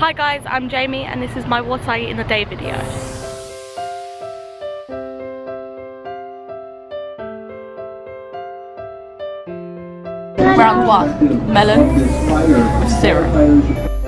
Hi guys, I'm Jamie and this is my what I eat in a day video. Round one, melon with syrup.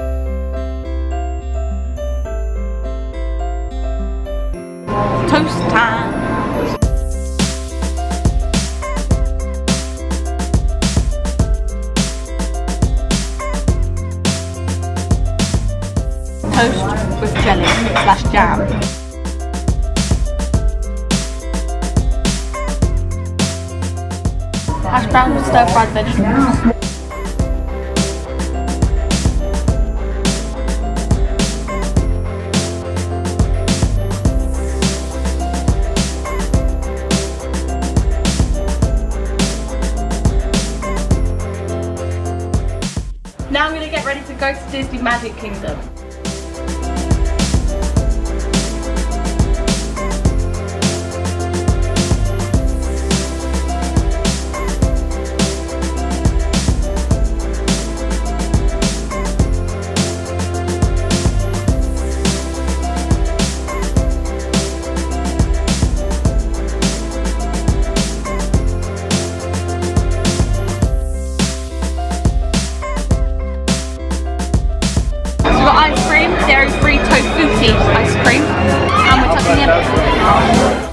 Toast with jelly slash jam. Hash browns with stir fried vegetables. Now I'm gonna get ready to go to Disney Magic Kingdom. Ice cream, dairy free Tofutti ice cream, and we're tucking in.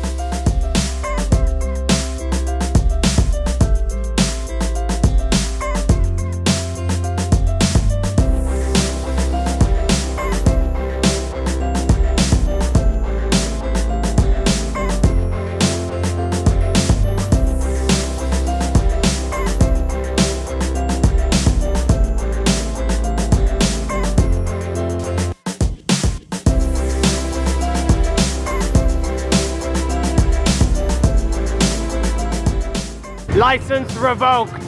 License revoked.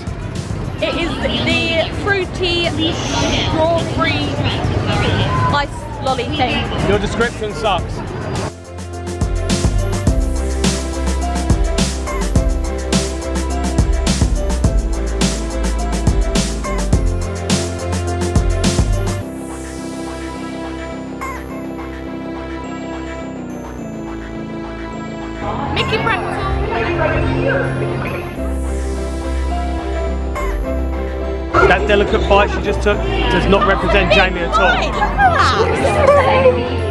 It is the fruity, straw-free ice lolly thing. Your description sucks. Mickey Pretzel. That delicate bite she just took does not represent Jamie at all.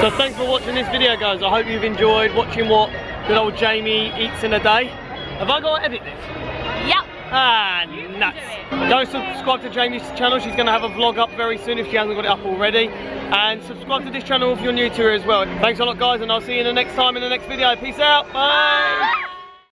So thanks for watching this video guys. I hope you've enjoyed watching what good old Jamie eats in a day. Have I got to edit this? Yep. Ah, nuts. Go subscribe to Jamie's channel. She's going to have a vlog up very soon if she hasn't got it up already. And subscribe to this channel if you're new to her as well. Thanks a lot guys and I'll see you in the next time in the next video. Peace out. Bye.